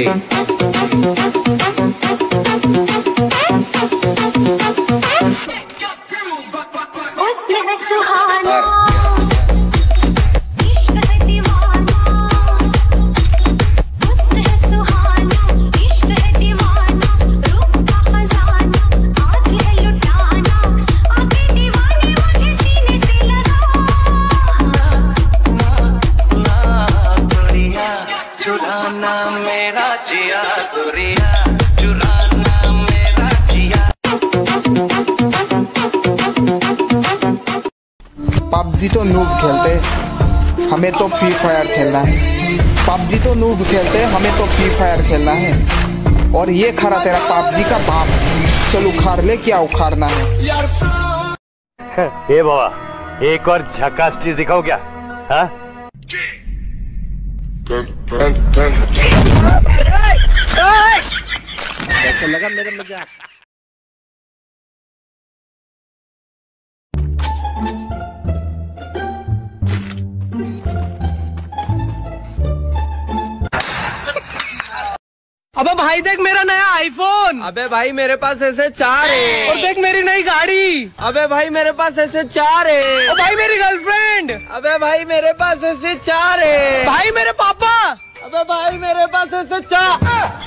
जी चुराना मेरा जिया दुरिया चुराना मेरा जिया। पबजी तो नूब खेलते हमें तो फ्री फायर खेलना है। पबजी तो नूब खेलते हमें तो फ्री फायर खेलना है। और ये खरा तेरा पबजी का बाप चल उखाड़ ले क्या उखाड़ना है? ए बाबा एक और झकास चीज़ दिखाओ क्या? हाँ? लगा मेरा मज़ाक अबे भाई देख मेरा नया आईफोन अबे भाई मेरे पास ऐसे चार है। और देख मेरी नई गाड़ी। अबे भाई मेरे पास ऐसे चार है। और भाई मेरी गर्लफ्रेंड अबे भाई मेरे पास ऐसे चार है। भाई मेरे पापा। अबे भाई मेरे पास ऐसे चार।